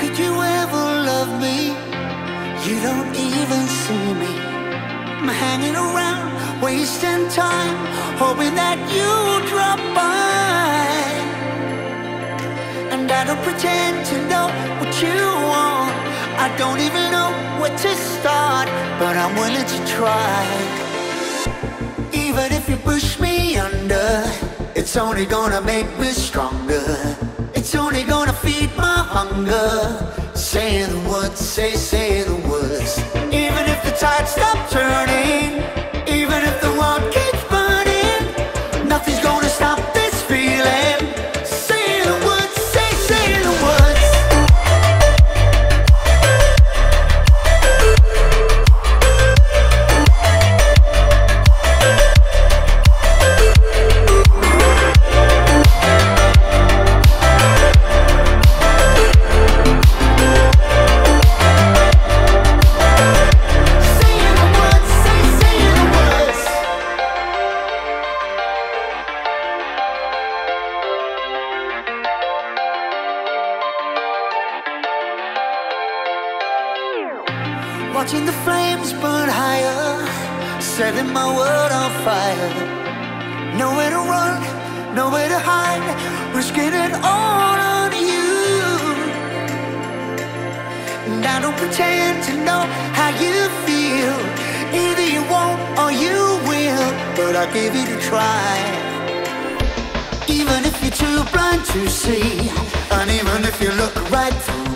could you ever love me? You don't even see me. I'm hanging around, wasting time, hoping that you drop by. And I don't pretend to know what you want. I don't even know where to start, but I'm willing to try. Even if you push me under, it's only gonna make me stronger. Say, say the words. Even if the tide stops turning, Watching the flames burn higher, setting my world on fire. Nowhere to run, nowhere to hide, risking it all on you. And I don't pretend to know how you feel. Either you won't or you will, but I'll give it a try. Even if you're too blind to see, and even if you look right through